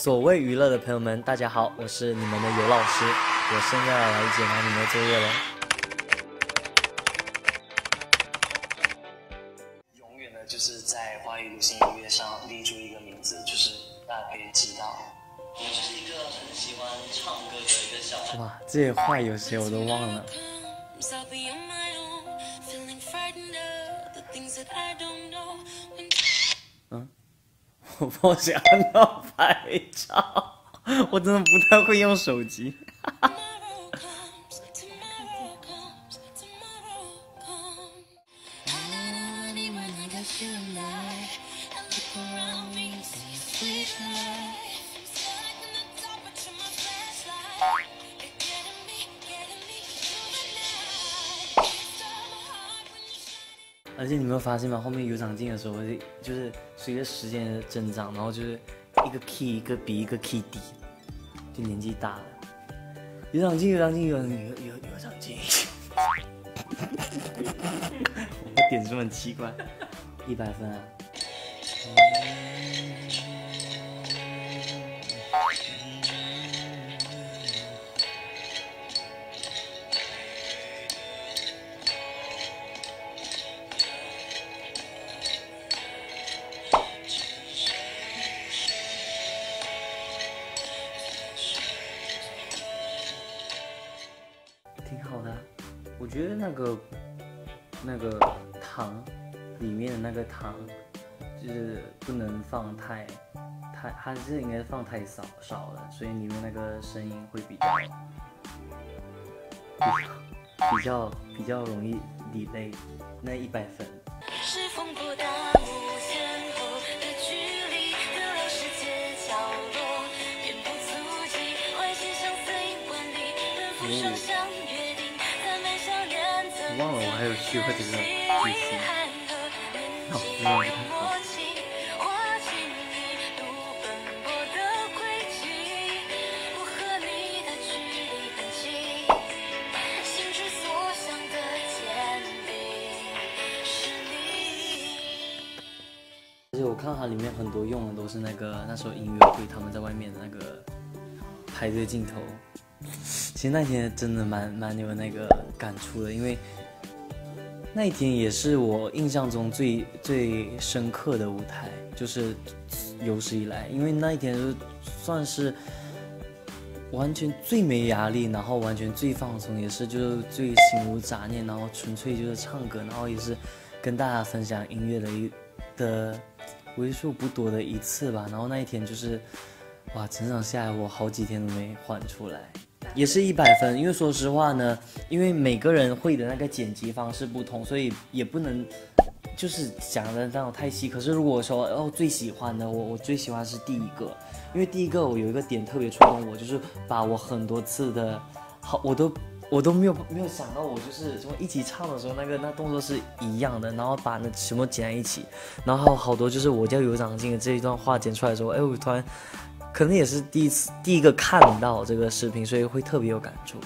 所谓娱乐的朋友们，大家好，我是你们的尤老师，我现在要来解答你们的作业了。永远的就是在华语流行音乐上立住一个名字，就是大家可以知道，我就是一个很喜欢唱歌的一个小孩。哇，这些话有些我都忘了。嗯，我想要拍照，我真的不太会用手机。而且你没有发现吗？后面有长进的时候，就是随着时间的增长，然后就是一个 key 一个比一个 key 低，就年纪大了，有长进，有长进，有有有有长进。我点数很奇怪，一百分啊！我觉得那个那个糖里面的那个糖，就是不能放太太，还是应该放太少少了，所以里面那个声音会比较比较比较容易理类，那一百分。忘了我还有学过这个句子，好，没有不太好。而且我看到它里面很多用的都是那个那时候音乐会他们在外面的那个拍的镜头。其实那天真的蛮蛮有那个感触的，因为那一天也是我印象中最最深刻的舞台，就是有史以来，因为那一天就算是完全最没压力，然后完全最放松，也是就是最心无杂念，然后纯粹就是唱歌，然后也是跟大家分享音乐的一的为数不多的一次吧。然后那一天就是哇，整场下来我好几天都没缓出来。也是一百分，因为说实话呢，因为每个人会的那个剪辑方式不同，所以也不能就是讲的那种太细。可是如果说哦最喜欢的，我我最喜欢是第一个，因为第一个我有一个点特别触动我，就是把我很多次的好，我都我都没有没有想到，我就是什么一起唱的时候那个那动作是一样的，然后把那什么剪在一起，然后好多就是我叫有长进的这一段话剪出来的时候，哎我突然。可能也是第一次、第一个看到这个视频，所以会特别有感触。